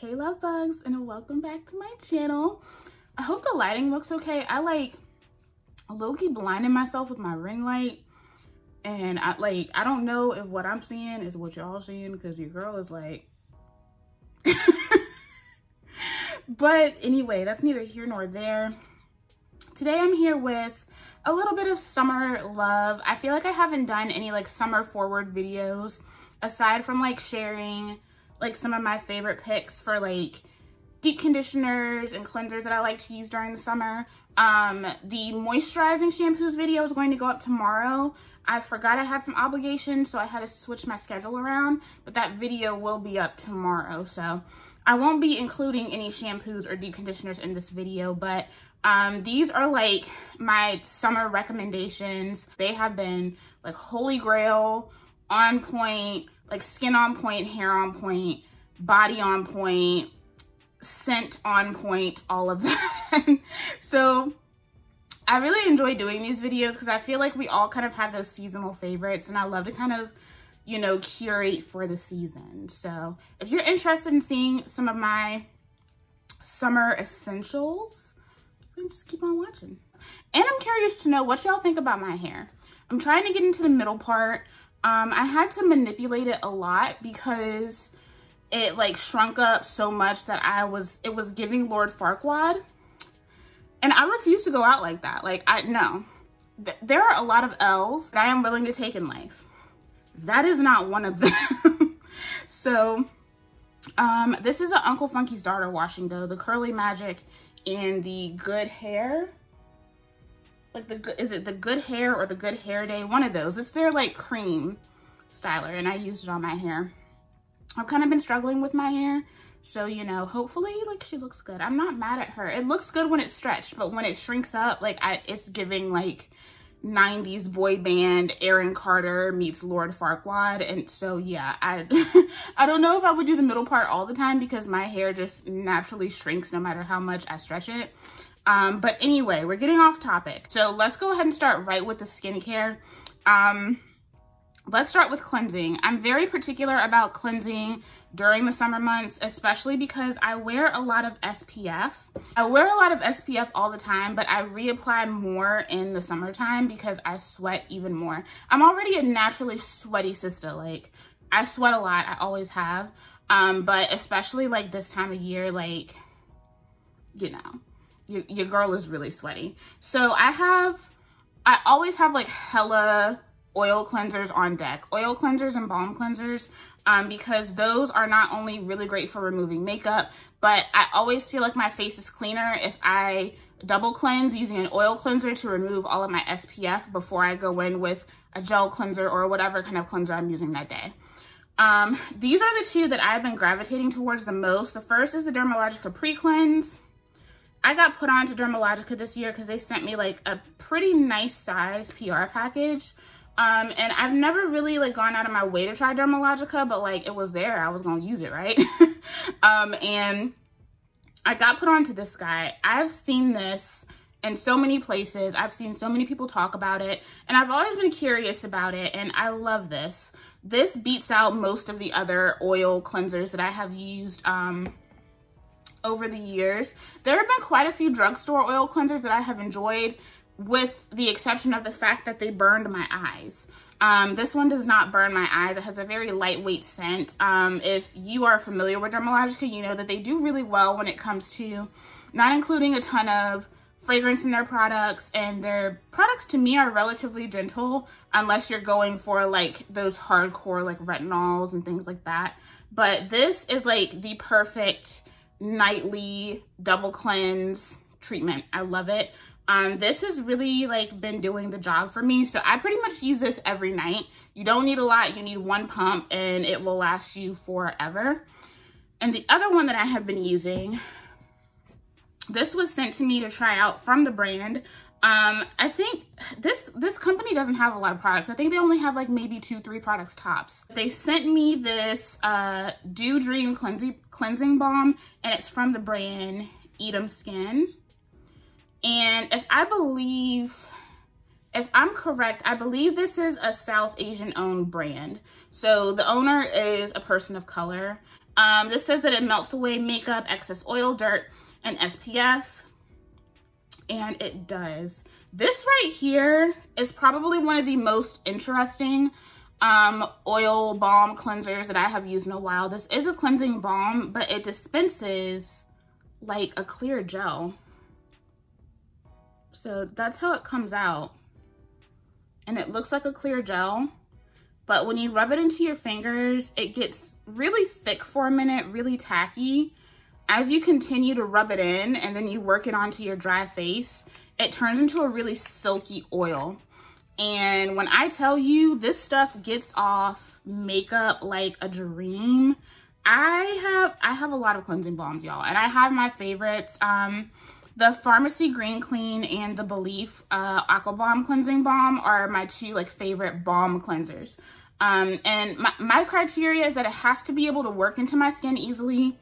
Hey love bugs and welcome back to my channel. I hope the lighting looks okay. I like low-key blinding myself with my ring light and I like I don't know if what I'm seeing is what y'all seeing because your girl is like but anyway that's neither here nor there today I'm here with a little bit of summer love I feel like I haven't done any like summer forward videos aside from like sharing like some of my favorite picks for like deep conditioners and cleansers that I like to use during the summer. Um, the moisturizing shampoos video is going to go up tomorrow. I forgot I had some obligations, so I had to switch my schedule around, but that video will be up tomorrow. So I won't be including any shampoos or deep conditioners in this video, but um, these are like my summer recommendations. They have been like holy grail, on point, like skin on point, hair on point, body on point, scent on point, all of that. so I really enjoy doing these videos because I feel like we all kind of have those seasonal favorites and I love to kind of, you know, curate for the season. So if you're interested in seeing some of my summer essentials, then just keep on watching. And I'm curious to know what y'all think about my hair. I'm trying to get into the middle part. Um, I had to manipulate it a lot because it like shrunk up so much that I was, it was giving Lord Farquaad. And I refuse to go out like that. Like, I, no. Th there are a lot of L's that I am willing to take in life. That is not one of them. so, um, this is an Uncle Funky's Daughter washing dough, the Curly Magic and the Good Hair like the, is it the Good Hair or the Good Hair Day? One of those. It's their like cream styler and I used it on my hair. I've kind of been struggling with my hair. So, you know, hopefully like she looks good. I'm not mad at her. It looks good when it's stretched, but when it shrinks up, like I, it's giving like 90s boy band Aaron Carter meets Lord Farquaad. And so, yeah, I, I don't know if I would do the middle part all the time because my hair just naturally shrinks no matter how much I stretch it. Um, but anyway, we're getting off topic. So let's go ahead and start right with the skincare. Um, let's start with cleansing. I'm very particular about cleansing during the summer months, especially because I wear a lot of SPF. I wear a lot of SPF all the time, but I reapply more in the summertime because I sweat even more. I'm already a naturally sweaty sister. Like, I sweat a lot. I always have. Um, but especially like this time of year, like, you know, your, your girl is really sweaty. So I have, I always have like hella oil cleansers on deck. Oil cleansers and balm cleansers um, because those are not only really great for removing makeup, but I always feel like my face is cleaner if I double cleanse using an oil cleanser to remove all of my SPF before I go in with a gel cleanser or whatever kind of cleanser I'm using that day. Um, these are the two that I've been gravitating towards the most. The first is the Dermalogica Pre-Cleanse. I got put on to Dermalogica this year because they sent me like a pretty nice size PR package. Um, and I've never really like gone out of my way to try Dermalogica, but like it was there, I was gonna use it, right? um, and I got put on to this guy. I've seen this in so many places. I've seen so many people talk about it and I've always been curious about it and I love this. This beats out most of the other oil cleansers that I have used um, over the years. There have been quite a few drugstore oil cleansers that I have enjoyed with the exception of the fact that they burned my eyes. Um, this one does not burn my eyes. It has a very lightweight scent. Um, if you are familiar with Dermalogica, you know that they do really well when it comes to not including a ton of fragrance in their products and their products to me are relatively gentle unless you're going for like those hardcore like retinols and things like that. But this is like the perfect nightly double cleanse treatment. I love it. Um, this has really like been doing the job for me. So I pretty much use this every night. You don't need a lot. You need one pump and it will last you forever. And the other one that I have been using, this was sent to me to try out from the brand. Um, I think this this company doesn't have a lot of products. I think they only have like maybe two, three products tops. They sent me this uh, Dew Dream cleansing cleansing balm, and it's from the brand Eadem Skin. And if I believe, if I'm correct, I believe this is a South Asian owned brand. So the owner is a person of color. Um, this says that it melts away makeup, excess oil, dirt, and SPF. And it does. This right here is probably one of the most interesting um, oil balm cleansers that I have used in a while. This is a cleansing balm, but it dispenses like a clear gel. So that's how it comes out. And it looks like a clear gel. But when you rub it into your fingers, it gets really thick for a minute, really tacky. As you continue to rub it in and then you work it onto your dry face, it turns into a really silky oil. And when I tell you this stuff gets off makeup like a dream, I have I have a lot of cleansing balms, y'all. And I have my favorites. Um, the Farmacy Green Clean and the belif uh, Aqua Balm Cleansing Balm are my two like favorite balm cleansers. Um, and my, my criteria is that it has to be able to work into my skin easily,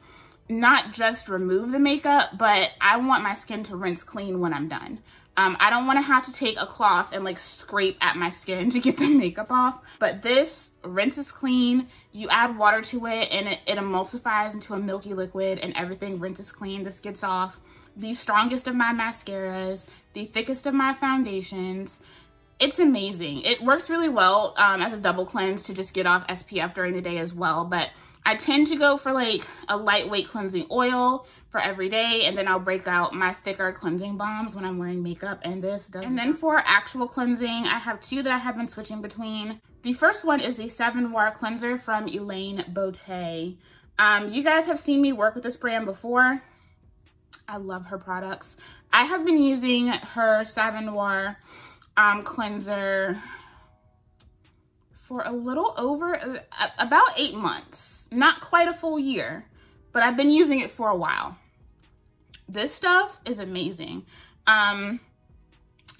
not just remove the makeup, but I want my skin to rinse clean when I'm done. Um, I don't want to have to take a cloth and like scrape at my skin to get the makeup off. But this rinses clean. You add water to it and it, it emulsifies into a milky liquid and everything rinses clean. This gets off the strongest of my mascaras, the thickest of my foundations. It's amazing. It works really well um, as a double cleanse to just get off SPF during the day as well. But I tend to go for like a lightweight cleansing oil for every day and then I'll break out my thicker cleansing balms when I'm wearing makeup and this does And then for actual cleansing, I have two that I have been switching between. The first one is the Savoir cleanser from Elaine Beauté. Um, you guys have seen me work with this brand before. I love her products. I have been using her Savoir um, cleanser for a little over, uh, about eight months. Not quite a full year, but I've been using it for a while. This stuff is amazing. Um,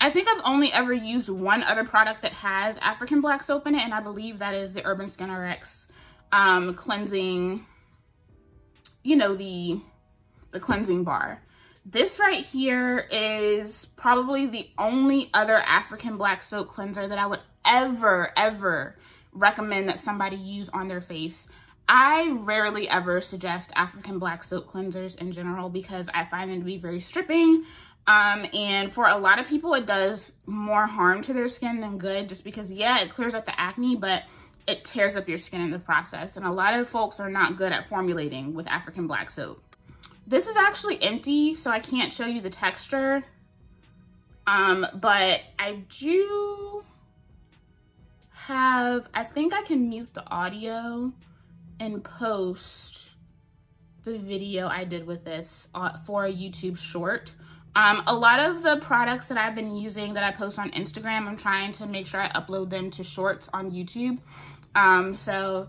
I think I've only ever used one other product that has African black soap in it, and I believe that is the Urban Skin RX um, cleansing, you know, the the cleansing bar. This right here is probably the only other African black soap cleanser that I would ever, ever recommend that somebody use on their face. I rarely ever suggest African black soap cleansers in general because I find them to be very stripping. Um, and for a lot of people, it does more harm to their skin than good just because, yeah, it clears up the acne, but it tears up your skin in the process. And a lot of folks are not good at formulating with African black soap. This is actually empty, so I can't show you the texture. Um, but I do have, I think I can mute the audio and post the video I did with this uh, for a YouTube short. Um, a lot of the products that I've been using that I post on Instagram, I'm trying to make sure I upload them to shorts on YouTube. Um, so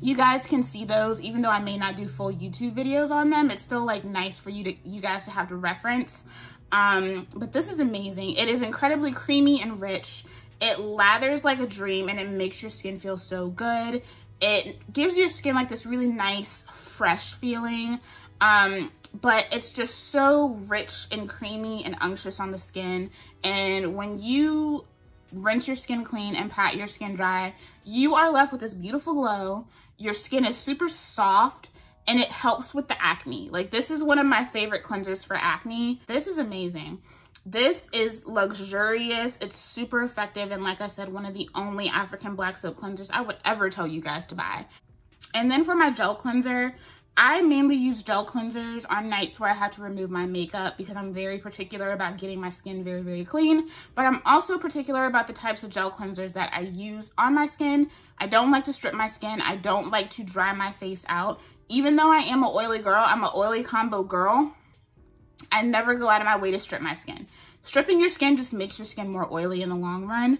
you guys can see those even though I may not do full YouTube videos on them. It's still like nice for you to you guys to have to reference. Um, but this is amazing. It is incredibly creamy and rich. It lathers like a dream and it makes your skin feel so good. It gives your skin like this really nice, fresh feeling. Um, but it's just so rich and creamy and unctuous on the skin. And when you rinse your skin clean and pat your skin dry, you are left with this beautiful glow. Your skin is super soft and it helps with the acne. Like this is one of my favorite cleansers for acne. This is amazing. This is luxurious. It's super effective. And like I said, one of the only African black soap cleansers I would ever tell you guys to buy. And then for my gel cleanser, I mainly use gel cleansers on nights where I have to remove my makeup because I'm very particular about getting my skin very, very clean. But I'm also particular about the types of gel cleansers that I use on my skin. I don't like to strip my skin. I don't like to dry my face out. Even though I am an oily girl, I'm an oily combo girl. I never go out of my way to strip my skin. Stripping your skin just makes your skin more oily in the long run.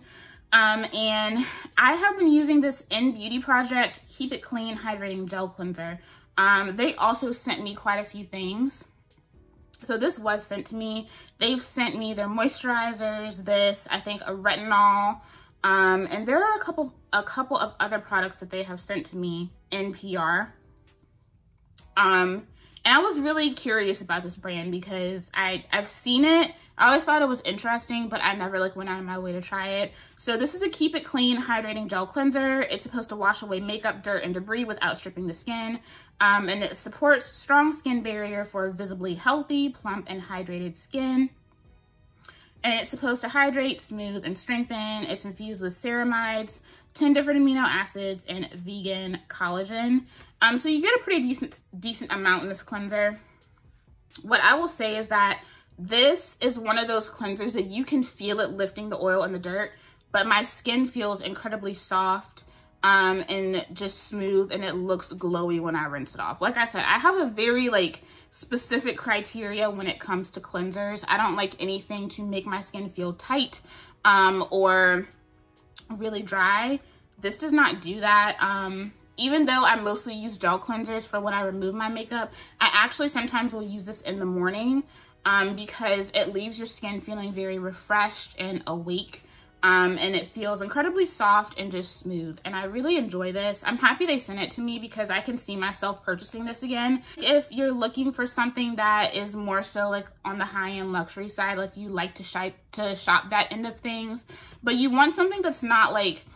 Um, and I have been using this INNBEAUTY Project Keep It Clean Hydrating Gel Cleanser um, they also sent me quite a few things. So this was sent to me. They've sent me their moisturizers, this, I think a retinol, um, and there are a couple a couple of other products that they have sent to me in PR. Um, and I was really curious about this brand because I, I've seen it. I always thought it was interesting, but I never like went out of my way to try it. So this is the Keep It Clean Hydrating Gel Cleanser. It's supposed to wash away makeup, dirt, and debris without stripping the skin. Um, and it supports strong skin barrier for visibly healthy, plump, and hydrated skin. And it's supposed to hydrate, smooth, and strengthen. It's infused with ceramides, 10 different amino acids, and vegan collagen. Um, so you get a pretty decent, decent amount in this cleanser. What I will say is that this is one of those cleansers that you can feel it lifting the oil and the dirt, but my skin feels incredibly soft um, and just smooth and it looks glowy when I rinse it off. Like I said, I have a very like specific criteria when it comes to cleansers. I don't like anything to make my skin feel tight um, or really dry. This does not do that. Um, even though I mostly use gel cleansers for when I remove my makeup, I actually sometimes will use this in the morning um, because it leaves your skin feeling very refreshed and awake. Um, and it feels incredibly soft and just smooth. And I really enjoy this. I'm happy they sent it to me because I can see myself purchasing this again. If you're looking for something that is more so like on the high-end luxury side, like you like to shop, to shop that end of things, but you want something that's not like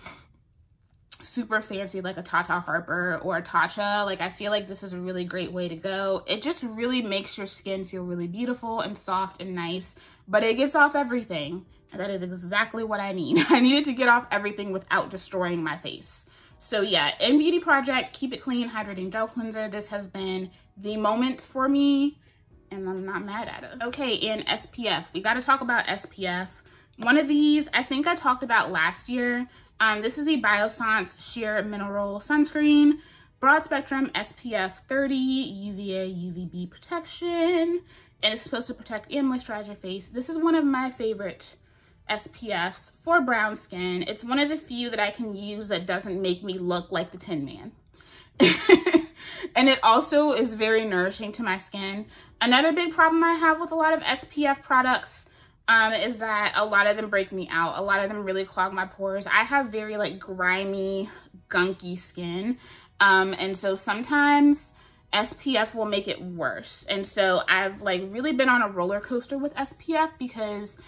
super fancy like a Tata Harper or a Tatcha. Like I feel like this is a really great way to go. It just really makes your skin feel really beautiful and soft and nice, but it gets off everything. And that is exactly what I need. I needed to get off everything without destroying my face. So yeah, INNBEAUTY Project, Keep It Clean Hydrating Gel Cleanser. This has been the moment for me and I'm not mad at it. Okay, in SPF, we gotta talk about SPF. One of these, I think I talked about last year, um, this is the Biossance Sheer Mineral Sunscreen. Broad spectrum SPF 30, UVA, UVB protection. And it's supposed to protect and moisturize your face. This is one of my favorite SPFs for brown skin. It's one of the few that I can use that doesn't make me look like the Tin Man. and it also is very nourishing to my skin. Another big problem I have with a lot of SPF products um, is that a lot of them break me out. A lot of them really clog my pores. I have very like grimy, gunky skin. Um, and so sometimes SPF will make it worse. And so I've like really been on a roller coaster with SPF because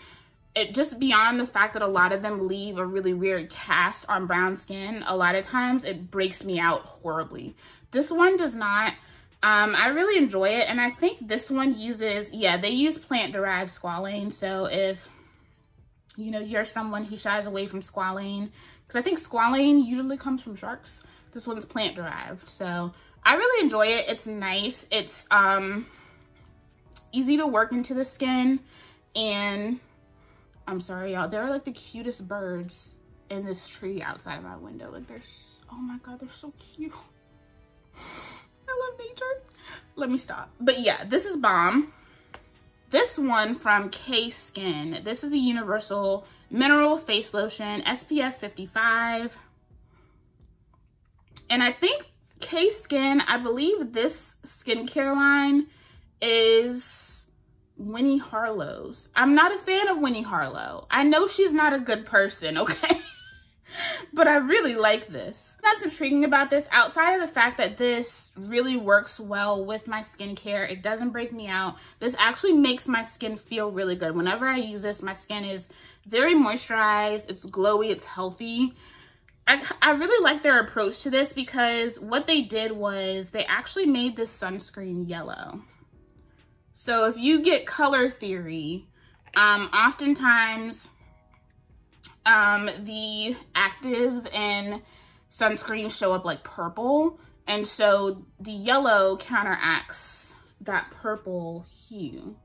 it just beyond the fact that a lot of them leave a really weird cast on brown skin, a lot of times it breaks me out horribly. This one does not. Um, I really enjoy it. And I think this one uses, yeah, they use plant-derived squalane. So if, you know, you're someone who shies away from squalane, because I think squalane usually comes from sharks. This one's plant-derived. So I really enjoy it. It's nice. It's um, easy to work into the skin. And I'm sorry, y'all. There are like the cutest birds in this tree outside of my window. Like they're, oh my God, they're so cute. Nature. Let me stop. But yeah, this is bomb. This one from Cay Skin. This is the Universal Mineral Face Lotion, SPF 55. And I think Cay Skin, I believe this skincare line is Winnie Harlow's. I'm not a fan of Winnie Harlow. I know she's not a good person, okay? but I really like this. That's intriguing about this, outside of the fact that this really works well with my skincare, it doesn't break me out. This actually makes my skin feel really good. Whenever I use this, my skin is very moisturized, it's glowy, it's healthy. I, I really like their approach to this because what they did was they actually made this sunscreen yellow. So if you get color theory, um, oftentimes um, the actives in sunscreen show up like purple. And so the yellow counteracts that purple hue.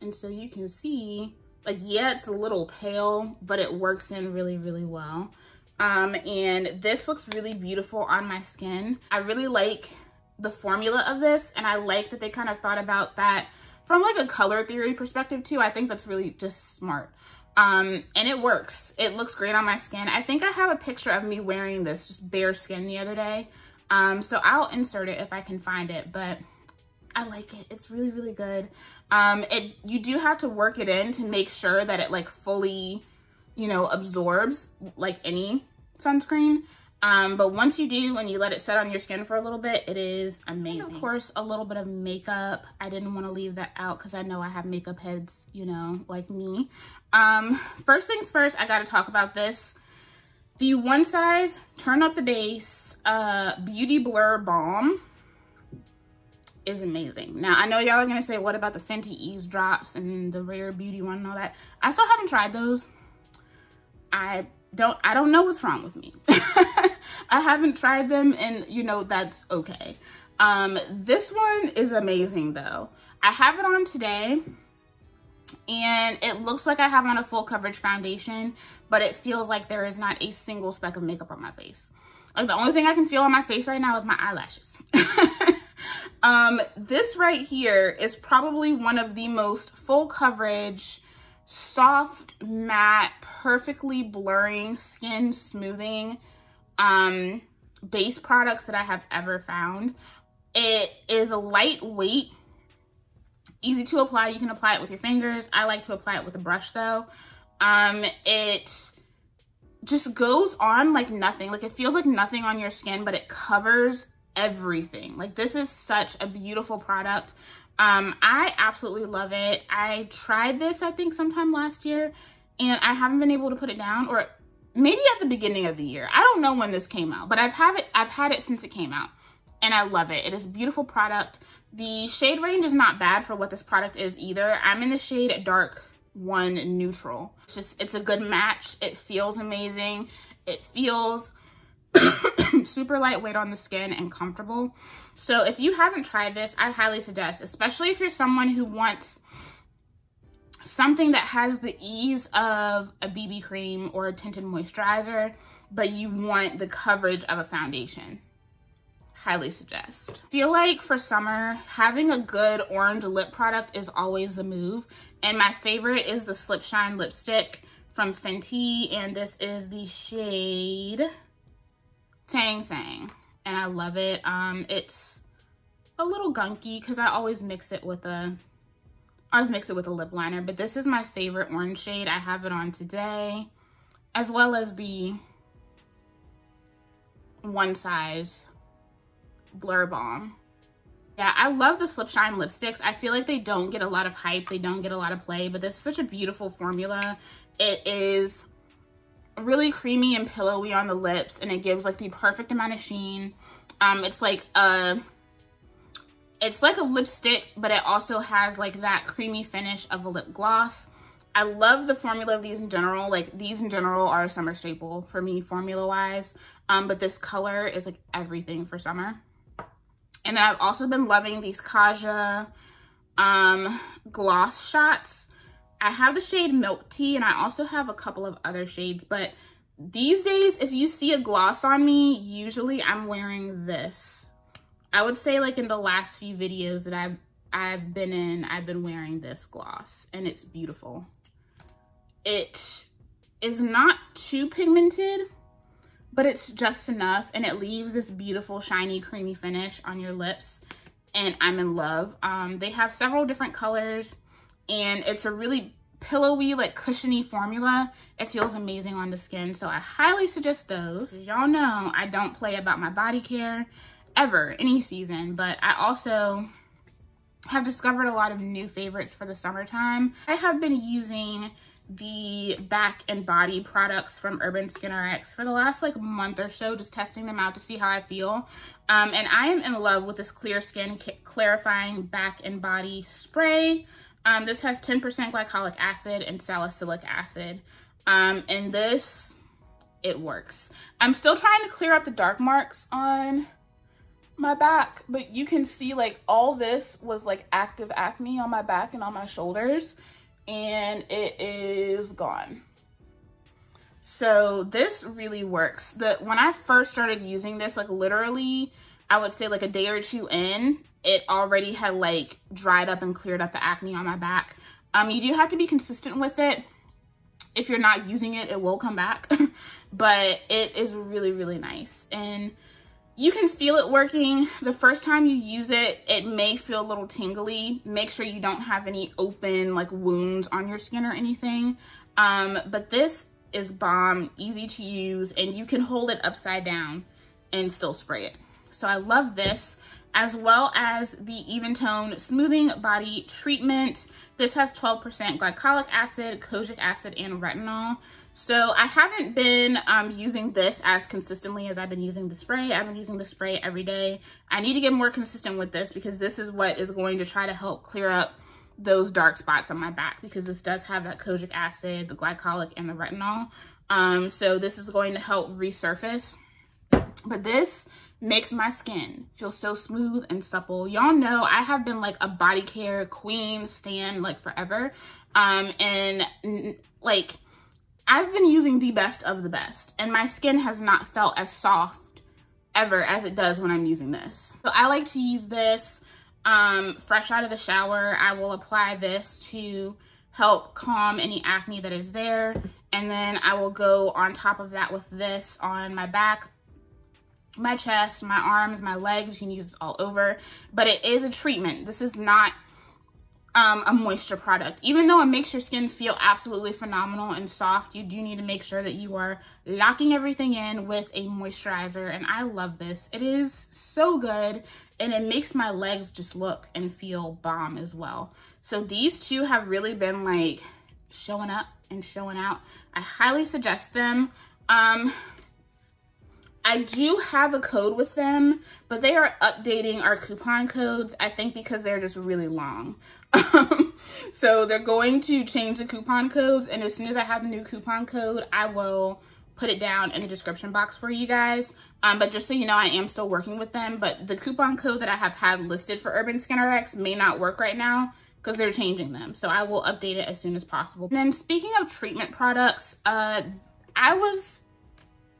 And so you can see, like, yeah, it's a little pale, but it works in really, really well. Um, and this looks really beautiful on my skin. I really like the formula of this, and I like that they kind of thought about that from like a color theory perspective too. I think that's really just smart. Um, and it works. It looks great on my skin. I think I have a picture of me wearing this just bare skin the other day. Um, so I'll insert it if I can find it, but I like it. It's really, really good. Um, it, you do have to work it in to make sure that it like fully, you know, absorbs like any sunscreen. Um, but once you do and you let it set on your skin for a little bit, it is amazing. And of course, a little bit of makeup. I didn't want to leave that out because I know I have makeup heads, you know, like me. Um, first things first, I got to talk about this. The One Size Turn Up the Base uh, Beauty Blur Balm is amazing. Now, I know y'all are going to say, what about the Fenty Eaze Drops and the Rare Beauty one and all that? I still haven't tried those. I don't, I don't know what's wrong with me. I haven't tried them and you know, that's okay. Um, this one is amazing though. I have it on today and it looks like I have on a full coverage foundation, but it feels like there is not a single speck of makeup on my face. Like the only thing I can feel on my face right now is my eyelashes. um, this right here is probably one of the most full coverage, soft, matte, perfectly blurring, skin smoothing um, base products that I have ever found. It is a lightweight, easy to apply. You can apply it with your fingers. I like to apply it with a brush though. Um, it just goes on like nothing. Like it feels like nothing on your skin, but it covers everything. Like this is such a beautiful product. Um, I absolutely love it. I tried this, I think sometime last year and I haven't been able to put it down or maybe at the beginning of the year. I don't know when this came out, but I've had it I've had it since it came out and I love it. It is a beautiful product. The shade range is not bad for what this product is either. I'm in the shade dark one neutral. It's just it's a good match. It feels amazing. It feels super lightweight on the skin and comfortable. So if you haven't tried this, I highly suggest, especially if you're someone who wants something that has the ease of a BB cream or a tinted moisturizer, but you want the coverage of a foundation. Highly suggest. feel like for summer, having a good orange lip product is always the move. And my favorite is the Slip Shine lipstick from Fenty. And this is the shade Tang Thang. And I love it. Um, It's a little gunky because I always mix it with a I always mix it with a lip liner, but this is my favorite orange shade. I have it on today, as well as the one size Blur Balm. Yeah, I love the Slip Shine lipsticks. I feel like they don't get a lot of hype. They don't get a lot of play, but this is such a beautiful formula. It is really creamy and pillowy on the lips, and it gives like the perfect amount of sheen. Um, it's like a it's like a lipstick, but it also has like that creamy finish of a lip gloss. I love the formula of these in general. Like these in general are a summer staple for me formula wise. Um, but this color is like everything for summer. And then I've also been loving these Kaja um, gloss shots. I have the shade Milk Tea and I also have a couple of other shades. But these days, if you see a gloss on me, usually I'm wearing this. I would say like in the last few videos that I've, I've been in, I've been wearing this gloss and it's beautiful. It is not too pigmented, but it's just enough and it leaves this beautiful shiny creamy finish on your lips and I'm in love. Um, they have several different colors and it's a really pillowy, like cushiony formula. It feels amazing on the skin. So I highly suggest those. Y'all know I don't play about my body care ever, any season. But I also have discovered a lot of new favorites for the summertime. I have been using the back and body products from Urban Skin RX for the last like month or so, just testing them out to see how I feel. Um, and I am in love with this Clear Skin Clarifying Back and Body Spray. Um, this has 10% glycolic acid and salicylic acid. Um, and this, it works. I'm still trying to clear up the dark marks on my back, but you can see like all this was like active acne on my back and on my shoulders and it is gone. So this really works. The When I first started using this, like literally, I would say like a day or two in, it already had like dried up and cleared up the acne on my back. Um, you do have to be consistent with it. If you're not using it, it will come back. but it is really, really nice. And you can feel it working. The first time you use it, it may feel a little tingly. Make sure you don't have any open like wounds on your skin or anything. Um, but this is bomb, easy to use, and you can hold it upside down and still spray it. So I love this as well as the Even Tone Smoothing Body Treatment. This has 12% glycolic acid, kojic acid, and retinol. So I haven't been um, using this as consistently as I've been using the spray. I've been using the spray every day. I need to get more consistent with this because this is what is going to try to help clear up those dark spots on my back because this does have that kojic acid, the glycolic, and the retinol. Um, so this is going to help resurface. But this makes my skin feel so smooth and supple. Y'all know I have been like a body care queen stan like forever. Um, and like I've been using the best of the best and my skin has not felt as soft ever as it does when I'm using this. So I like to use this um, fresh out of the shower. I will apply this to help calm any acne that is there. And then I will go on top of that with this on my back, my chest, my arms, my legs. You can use this all over, but it is a treatment. This is not um, a moisture product. Even though it makes your skin feel absolutely phenomenal and soft, you do need to make sure that you are locking everything in with a moisturizer. And I love this. It is so good and it makes my legs just look and feel bomb as well. So these two have really been like showing up and showing out. I highly suggest them. Um, I do have a code with them, but they are updating our coupon codes, I think because they're just really long. so they're going to change the coupon codes and as soon as I have the new coupon code, I will put it down in the description box for you guys. Um, but just so you know, I am still working with them, but the coupon code that I have had listed for Urban Skin RX may not work right now because they're changing them. So I will update it as soon as possible. And then speaking of treatment products, uh, I was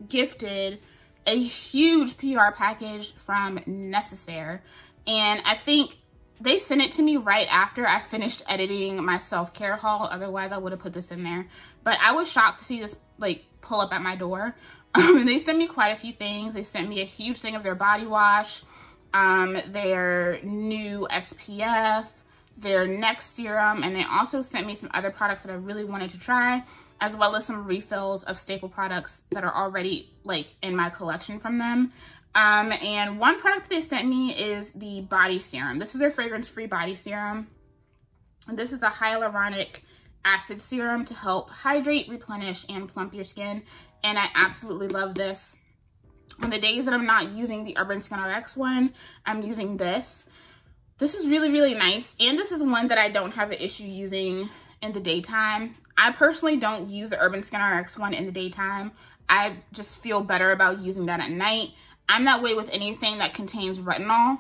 gifted a huge PR package from Necessaire. And I think they sent it to me right after I finished editing my self-care haul. Otherwise, I would have put this in there. But I was shocked to see this like pull up at my door. Um, and they sent me quite a few things. They sent me a huge thing of their body wash, um, their new SPF, their neck serum, and they also sent me some other products that I really wanted to try as well as some refills of staple products that are already like in my collection from them. Um, and one product they sent me is the body serum. This is their fragrance-free body serum. And this is a hyaluronic acid serum to help hydrate, replenish, and plump your skin. And I absolutely love this. On the days that I'm not using the Urban Skin RX one, I'm using this. This is really, really nice. And this is one that I don't have an issue using in the daytime. I personally don't use the Urban Skin RX one in the daytime. I just feel better about using that at night. I'm that way with anything that contains retinol.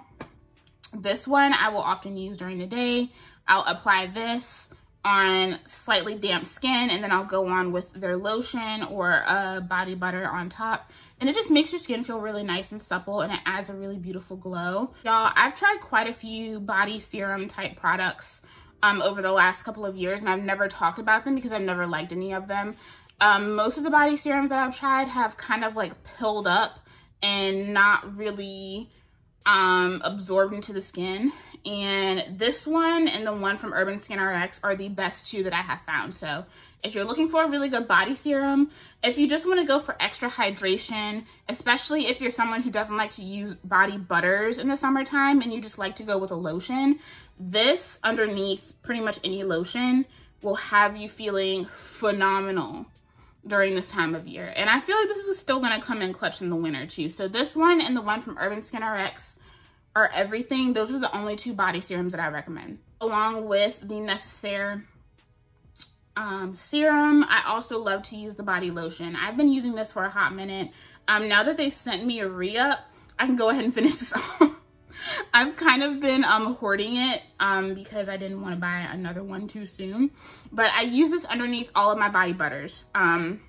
This one I will often use during the day. I'll apply this on slightly damp skin and then I'll go on with their lotion or a body butter on top. And it just makes your skin feel really nice and supple and it adds a really beautiful glow. Y'all, I've tried quite a few body serum type products um, over the last couple of years and I've never talked about them because I've never liked any of them. Um, most of the body serums that I've tried have kind of like pilled up and not really um, absorbed into the skin. And this one and the one from Urban Skin RX are the best two that I have found. So if you're looking for a really good body serum, if you just want to go for extra hydration, especially if you're someone who doesn't like to use body butters in the summertime and you just like to go with a lotion, this underneath pretty much any lotion will have you feeling phenomenal during this time of year. And I feel like this is still going to come in clutch in the winter too. So this one and the one from Urban Skin RX are everything. Those are the only two body serums that I recommend. Along with the Necessaire um, serum, I also love to use the body lotion. I've been using this for a hot minute. Um, now that they sent me a re-up, I can go ahead and finish this off. I've kind of been um, hoarding it um, because I didn't want to buy another one too soon. But I use this underneath all of my body butters. Um,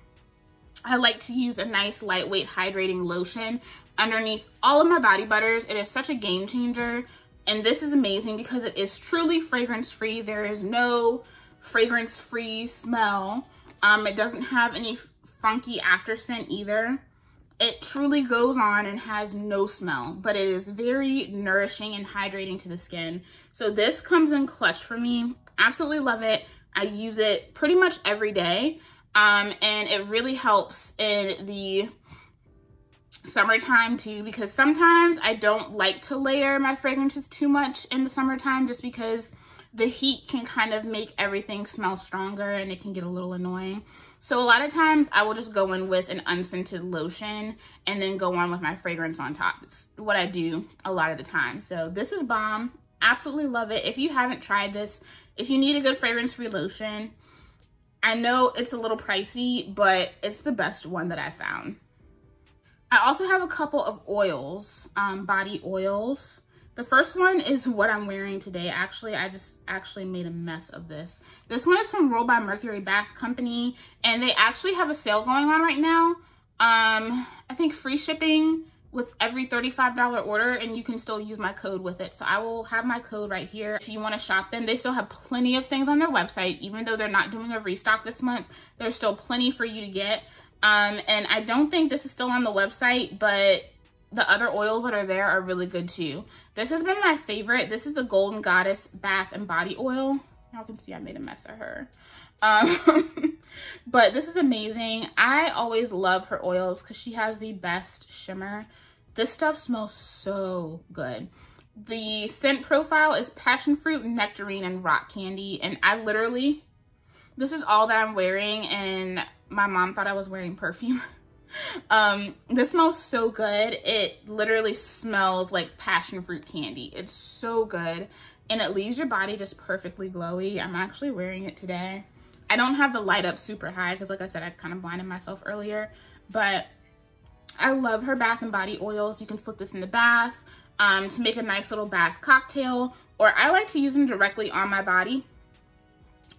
I like to use a nice lightweight hydrating lotion underneath all of my body butters. It is such a game changer. And this is amazing because it is truly fragrance free. There is no fragrance free smell. Um, it doesn't have any funky after scent either. It truly goes on and has no smell, but it is very nourishing and hydrating to the skin. So this comes in clutch for me. Absolutely love it. I use it pretty much every day. Um, and it really helps in the summertime too because sometimes I don't like to layer my fragrances too much in the summertime just because the heat can kind of make everything smell stronger and it can get a little annoying. So a lot of times I will just go in with an unscented lotion and then go on with my fragrance on top. It's what I do a lot of the time. So this is bomb. Absolutely love it. If you haven't tried this, if you need a good fragrance-free lotion, I know it's a little pricey, but it's the best one that I found. I also have a couple of oils, um, body oils. The first one is what I'm wearing today. Actually, I just actually made a mess of this. This one is from Ruled by Mercury Bath Company, and they actually have a sale going on right now. Um, I think free shipping with every $35 order, and you can still use my code with it. So I will have my code right here if you want to shop them. They still have plenty of things on their website. Even though they're not doing a restock this month, there's still plenty for you to get. Um, and I don't think this is still on the website, but the other oils that are there are really good too. This has been my favorite. This is the Golden Goddess Bath and Body Oil. Y'all can see I made a mess of her. Um, but this is amazing. I always love her oils because she has the best shimmer. This stuff smells so good. The scent profile is passion fruit, nectarine, and rock candy. And I literally, this is all that I'm wearing. And my mom thought I was wearing perfume. um this smells so good. It literally smells like passion fruit candy. It's so good. And it leaves your body just perfectly glowy. I'm actually wearing it today. I don't have the light up super high because like i said i kind of blinded myself earlier. But i love her bath and body oils. You can slip this in the bath um to make a nice little bath cocktail. Or i like to use them directly on my body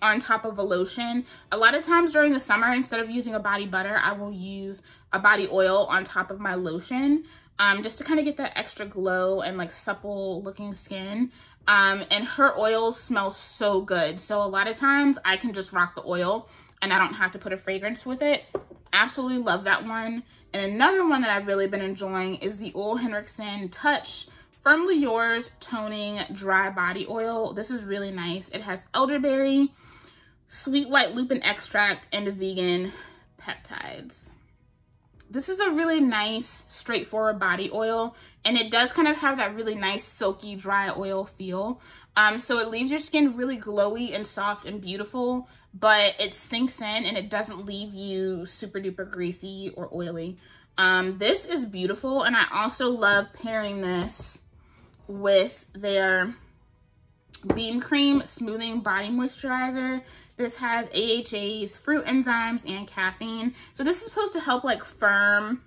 on top of a lotion. A lot of times during the summer, instead of using a body butter, I will use a body oil on top of my lotion um, just to kind of get that extra glow and like supple looking skin. Um, and her oils smell so good. So a lot of times I can just rock the oil and I don't have to put a fragrance with it. Absolutely love that one. And another one that I've really been enjoying is the Ole Henriksen Touch Firmly Yours Toning Dry Body Oil. This is really nice. It has elderberry, sweet white lupin extract, and vegan peptides. This is a really nice, straightforward body oil, and it does kind of have that really nice, silky, dry oil feel. Um, so it leaves your skin really glowy and soft and beautiful, but it sinks in and it doesn't leave you super duper greasy or oily. Um, this is beautiful, and I also love pairing this with their Bean Cream Smoothing Body Moisturizer. This has AHAs, fruit enzymes, and caffeine. So this is supposed to help like firm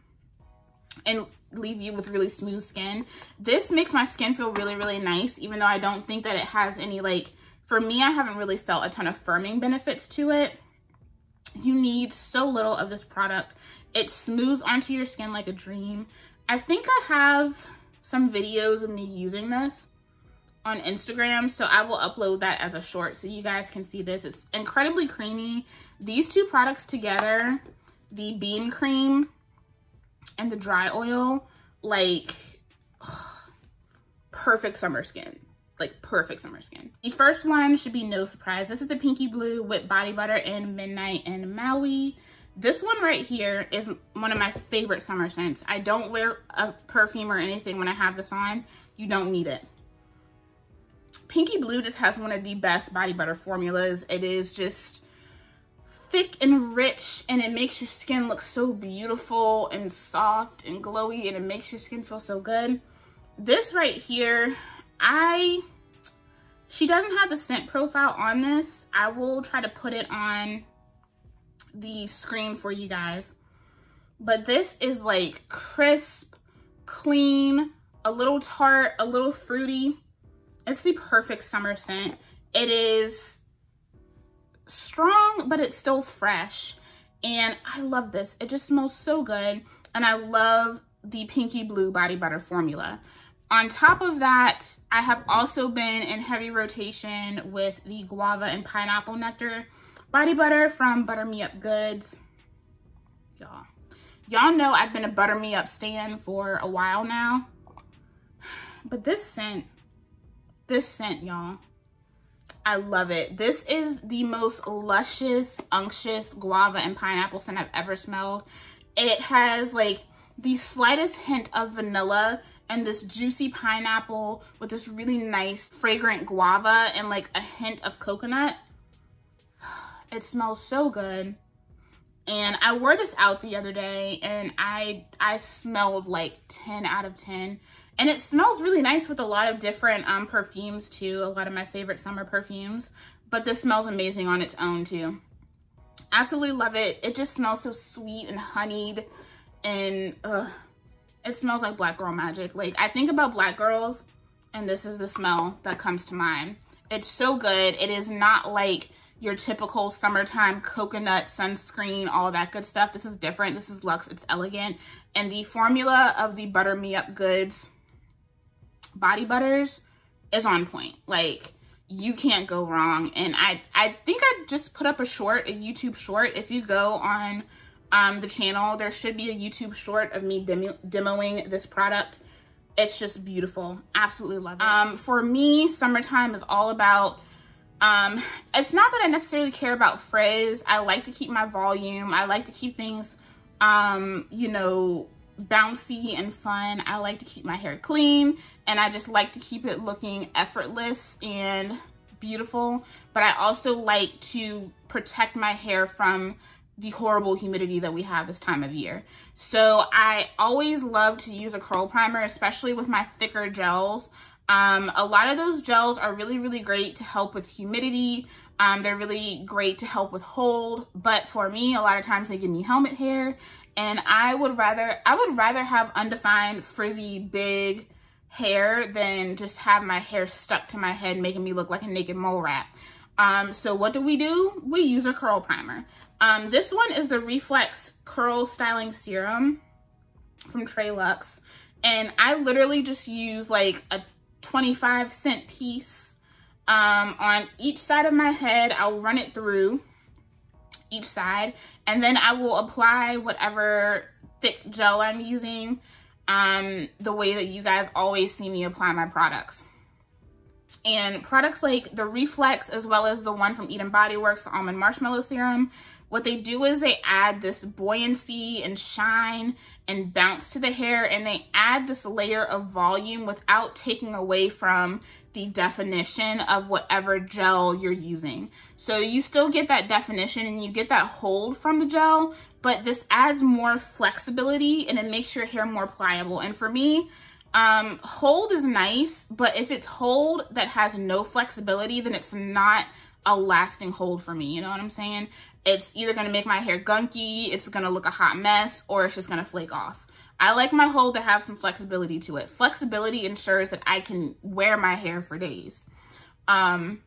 and leave you with really smooth skin. This makes my skin feel really, really nice, even though I don't think that it has any like, for me, I haven't really felt a ton of firming benefits to it. You need so little of this product. It smooths onto your skin like a dream. I think I have some videos of me using this on Instagram. So I will upload that as a short so you guys can see this. It's incredibly creamy. These two products together, the bean cream and the dry oil, like perfect summer skin. Like perfect summer skin. The first one should be no surprise. This is the Pinky Blue with Body Butter in Midnight and Maui. This one right here is one of my favorite summer scents. I don't wear a perfume or anything when I have this on. You don't need it. Pinky Blue just has one of the best body butter formulas. It is just thick and rich and it makes your skin look so beautiful and soft and glowy and it makes your skin feel so good. This right here, I, she doesn't have the scent profile on this. I will try to put it on the screen for you guys. But this is like crisp, clean, a little tart, a little fruity. It's the perfect summer scent. It is strong, but it's still fresh. And I love this. It just smells so good. And I love the Pinky Blue Body Butter formula. On top of that, I have also been in heavy rotation with the Guava and Pineapple Nectar Body Butter from Butter Me Up Goods. Y'all. Y'all know I've been a Butter Me Up stand for a while now. But this scent this scent, y'all. I love it. This is the most luscious, unctuous guava and pineapple scent I've ever smelled. It has like the slightest hint of vanilla and this juicy pineapple with this really nice fragrant guava and like a hint of coconut. It smells so good. And I wore this out the other day and I I smelled like 10 out of 10. And it smells really nice with a lot of different um, perfumes too. A lot of my favorite summer perfumes. But this smells amazing on its own too. Absolutely love it. It just smells so sweet and honeyed. And it smells like black girl magic. Like I think about black girls and this is the smell that comes to mind. It's so good. It is not like your typical summertime coconut sunscreen, all that good stuff. This is different. This is Luxe. It's elegant. And the formula of the Butter Me Up Goods body butters is on point. Like, you can't go wrong. And I, I think I just put up a short, a YouTube short. If you go on um, the channel, there should be a YouTube short of me demo demoing this product. It's just beautiful. Absolutely love it. Um, for me, summertime is all about um, it's not that I necessarily care about frizz. I like to keep my volume. I like to keep things, um, you know, bouncy and fun. I like to keep my hair clean and I just like to keep it looking effortless and beautiful. But I also like to protect my hair from the horrible humidity that we have this time of year. So I always love to use a curl primer, especially with my thicker gels. Um, a lot of those gels are really, really great to help with humidity. Um, they're really great to help with hold, but for me, a lot of times they give me helmet hair and I would rather, I would rather have undefined, frizzy, big hair than just have my hair stuck to my head, making me look like a naked mole rat. Um, so what do we do? We use a curl primer. Um, this one is the Reflex Curl Styling Serum from Treluxe. And I literally just use like a 25 cent piece um, on each side of my head. I'll run it through each side and then I will apply whatever thick gel I'm using um, the way that you guys always see me apply my products. And products like the Reflex as well as the one from Eden Body Works, Almond Marshmallow Serum, what they do is they add this buoyancy and shine and bounce to the hair and they add this layer of volume without taking away from the definition of whatever gel you're using. So you still get that definition and you get that hold from the gel, but this adds more flexibility and it makes your hair more pliable. And for me, um, hold is nice, but if it's hold that has no flexibility, then it's not a lasting hold for me. You know what I'm saying? It's either going to make my hair gunky, it's going to look a hot mess, or it's just going to flake off. I like my hold to have some flexibility to it. Flexibility ensures that I can wear my hair for days. Um,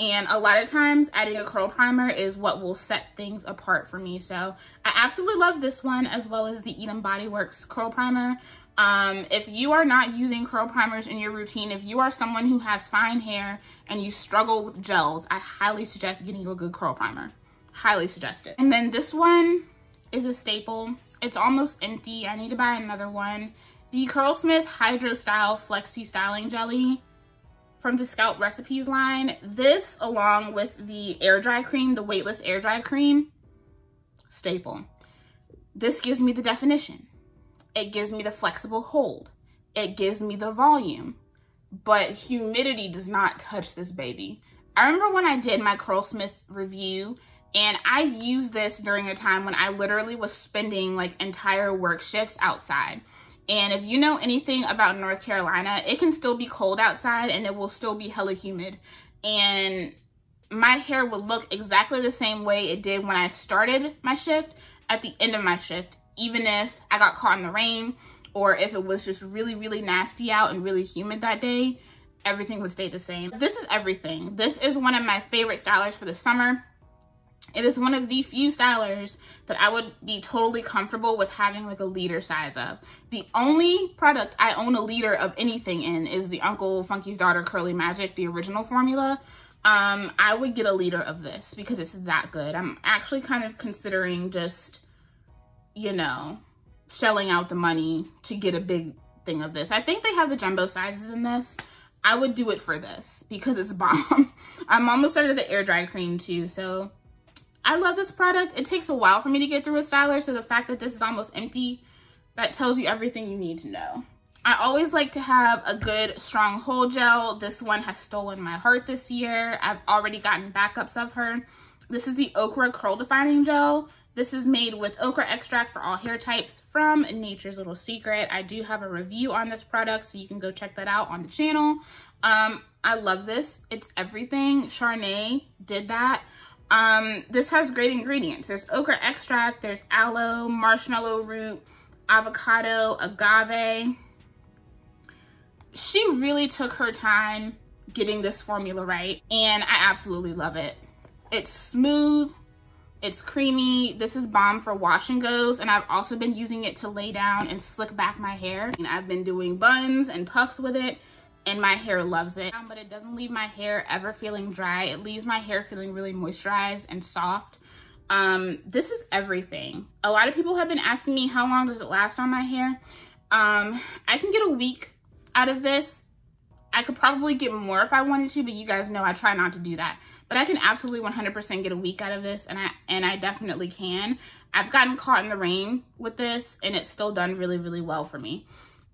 and a lot of times adding a curl primer is what will set things apart for me. So I absolutely love this one as well as the Eden Body Works curl primer. Um, if you are not using curl primers in your routine, if you are someone who has fine hair and you struggle with gels, I highly suggest getting you a good curl primer. Highly suggest it. And then this one is a staple. It's almost empty. I need to buy another one. The Curlsmith Hydro Style Flexi Styling Jelly from the Scout Recipes line. This, along with the air dry cream, the weightless air dry cream, staple. This gives me the definition. It gives me the flexible hold. It gives me the volume. But humidity does not touch this baby. I remember when I did my Curlsmith review and I used this during a time when I literally was spending like entire work shifts outside. And if you know anything about North Carolina, it can still be cold outside and it will still be hella humid. And my hair would look exactly the same way it did when I started my shift at the end of my shift, even if I got caught in the rain or if it was just really, really nasty out and really humid that day, everything would stay the same. This is everything. This is one of my favorite stylers for the summer. It is one of the few stylers that I would be totally comfortable with having like a liter size of. The only product I own a liter of anything in is the Uncle Funky's Daughter Curly Magic, the original formula. Um, I would get a liter of this because it's that good. I'm actually kind of considering just, you know, shelling out the money to get a big thing of this. I think they have the jumbo sizes in this. I would do it for this because it's bomb. I'm almost out of the air dry cream too. So I love this product. It takes a while for me to get through a styler. So the fact that this is almost empty, that tells you everything you need to know. I always like to have a good strong hold gel. This one has stolen my heart this year. I've already gotten backups of her. This is the Okra Curl Defining Gel. This is made with okra extract for all hair types from Nature's Little Secret. I do have a review on this product, so you can go check that out on the channel. Um, I love this. It's everything. Charnay did that. Um, this has great ingredients. There's okra extract, there's aloe, marshmallow root, avocado, agave. She really took her time getting this formula right, and I absolutely love it. It's smooth, it's creamy. This is bomb for wash and goes. And I've also been using it to lay down and slick back my hair. And I've been doing buns and puffs with it and my hair loves it. But it doesn't leave my hair ever feeling dry. It leaves my hair feeling really moisturized and soft. Um, this is everything. A lot of people have been asking me how long does it last on my hair. Um, I can get a week out of this. I could probably get more if I wanted to, but you guys know I try not to do that. But I can absolutely 100% get a week out of this, and I, and I definitely can. I've gotten caught in the rain with this, and it's still done really, really well for me.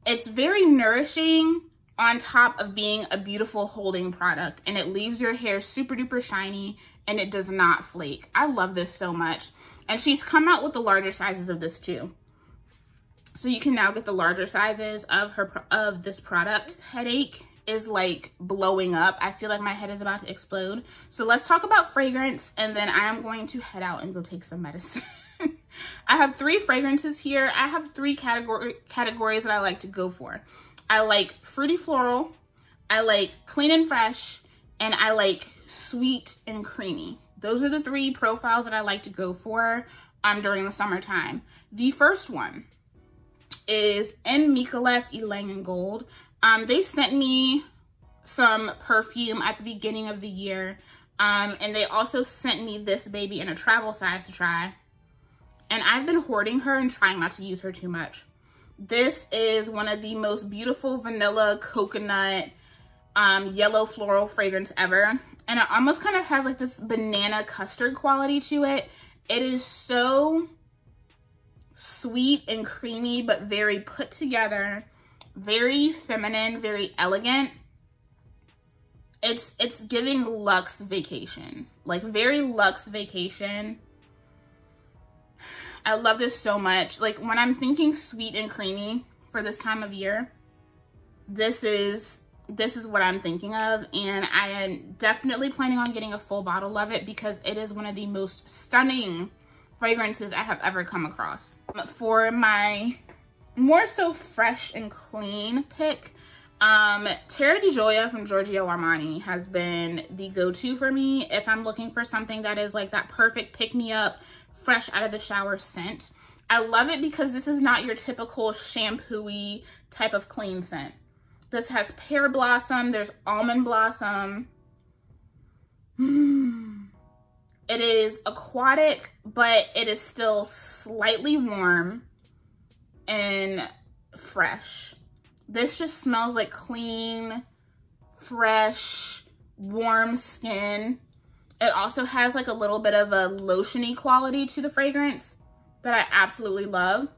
It's very nourishing on top of being a beautiful holding product, and it leaves your hair super duper shiny, and it does not flake. I love this so much. And she's come out with the larger sizes of this too. So you can now get the larger sizes of her of this product. Headache is like blowing up. I feel like my head is about to explode. So let's talk about fragrance and then I am going to head out and go take some medicine. I have three fragrances here. I have three category categories that I like to go for. I like fruity floral, I like clean and fresh, and I like sweet and creamy. Those are the three profiles that I like to go for um, during the summertime. The first one is M. Micallef Ylang in Gold. Um, they sent me some perfume at the beginning of the year. Um, and they also sent me this baby in a travel size to try. And I've been hoarding her and trying not to use her too much. This is one of the most beautiful vanilla coconut um, yellow floral fragrance ever. And it almost kind of has like this banana custard quality to it. It is so sweet and creamy, but very put together very feminine, very elegant. It's it's giving luxe vacation. Like very luxe vacation. I love this so much. Like when I'm thinking sweet and creamy for this time of year, this is this is what I'm thinking of and I am definitely planning on getting a full bottle of it because it is one of the most stunning fragrances I have ever come across. For my more so fresh and clean pick. Um, Terra di Gioia from Giorgio Armani has been the go-to for me if I'm looking for something that is like that perfect pick-me-up, fresh out of the shower scent. I love it because this is not your typical shampooy type of clean scent. This has pear blossom, there's almond blossom. Mm. It is aquatic, but it is still slightly warm and fresh. This just smells like clean, fresh, warm skin. It also has like a little bit of a lotiony quality to the fragrance that I absolutely love.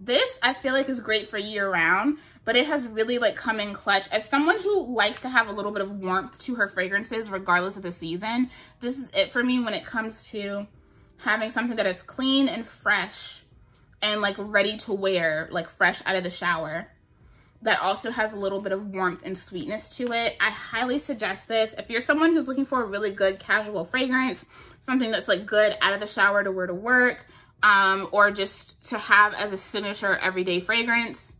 This I feel like is great for year round, but it has really like come in clutch. As someone who likes to have a little bit of warmth to her fragrances regardless of the season, this is it for me when it comes to having something that is clean and fresh and like ready to wear, like fresh out of the shower. That also has a little bit of warmth and sweetness to it. I highly suggest this. If you're someone who's looking for a really good casual fragrance, something that's like good out of the shower to wear to work, um, or just to have as a signature everyday fragrance,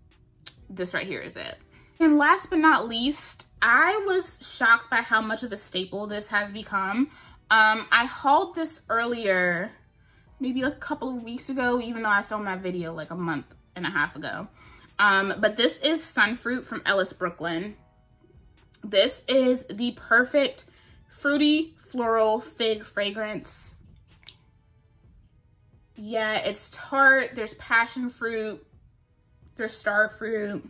this right here is it. And last but not least, I was shocked by how much of a staple this has become. Um, I hauled this earlier maybe a couple of weeks ago, even though I filmed that video like a month and a half ago. Um, but this is Sunfruit from Ellis Brooklyn. This is the perfect fruity floral fig fragrance. Yeah, it's tart. There's passion fruit. There's star fruit.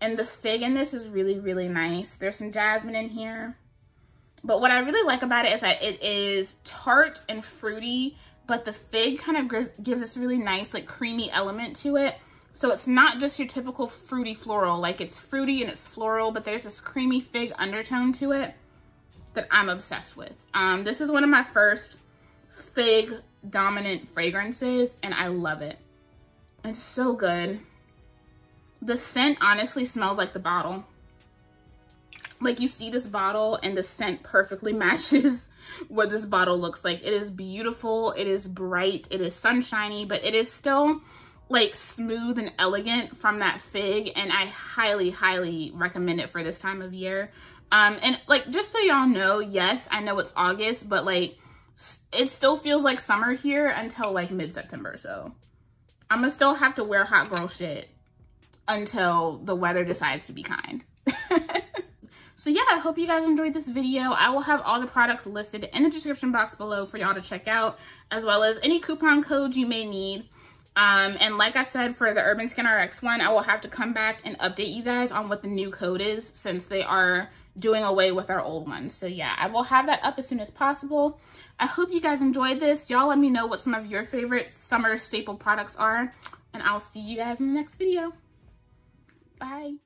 And the fig in this is really, really nice. There's some jasmine in here. But what I really like about it is that it is tart and fruity, but the fig kind of gives this really nice, like creamy element to it. So it's not just your typical fruity floral, like it's fruity and it's floral, but there's this creamy fig undertone to it that I'm obsessed with. Um, this is one of my first fig dominant fragrances and I love it. It's so good. The scent honestly smells like the bottle. Like you see this bottle and the scent perfectly matches what this bottle looks like. It is beautiful. It is bright. It is sunshiny, but it is still like smooth and elegant from that fig. And I highly, highly recommend it for this time of year. Um, and like, just so y'all know, yes, I know it's August, but like, it still feels like summer here until like mid-September. So I'm gonna still have to wear hot girl shit until the weather decides to be kind. so yeah, I hope you guys enjoyed this video. I will have all the products listed in the description box below for y'all to check out, as well as any coupon codes you may need. Um, and like I said, for the Urban Skin RX one, I will have to come back and update you guys on what the new code is since they are doing away with our old ones. So yeah, I will have that up as soon as possible. I hope you guys enjoyed this. Y'all let me know what some of your favorite summer staple products are. And I'll see you guys in the next video. Bye.